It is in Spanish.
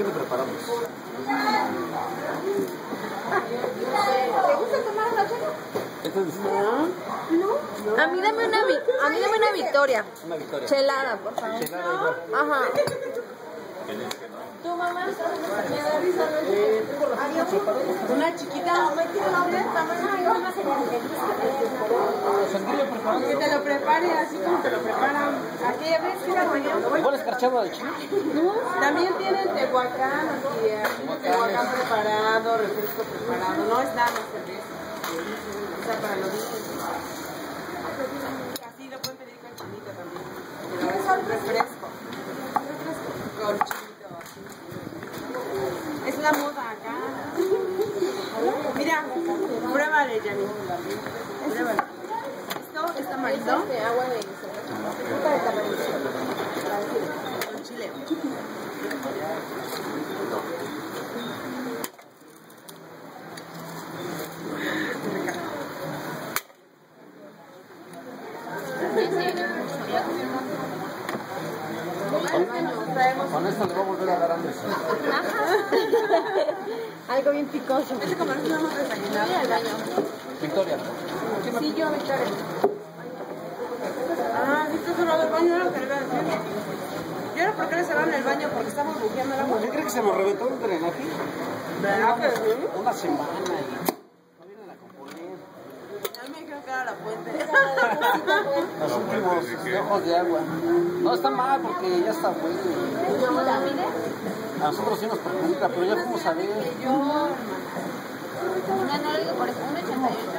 qué me preparamos? ¿Te gusta tomar chela? Esto es A mí dame una, vi- a mí dame una victoria. una victoria. Chelada, por favor. Chelada igual. Ajá. ¿Tu mamá? Me da risa. Había una chiquita. Que te lo prepare así como te lo preparan. Vez que era Igual escarchado de chile. También tienen tehuacán, así de tehuacán preparado, refresco preparado. No es nada más cerveza. O sea, para los niños. Así lo pueden pedir con chinito también. Pero es un refresco. Con chinito, así. Es la moda acá. Mira, pruébale, Jenny. Pruébale. Es tamarito agua de con chile. Con esto le voy a volver a dar. Algo bien picoso. Este comercio no hemos desayunado. Victoria. Sí, yo, Victoria. Ah, ¿viste cerrado el baño? Era lo que le iba a decir. Yo era por qué le cerraron el baño, porque estamos buqueando el agua. ¿Por qué cree que se me reventó un que sí? Una semana y no vienen a componer. A mí me que era la fuente. Los últimos ojos de agua. No está mal porque ya está bueno. A nosotros sí nos preocupa, pero ya fuimos a ver. Yo, digo por eso. Un 88. Eh,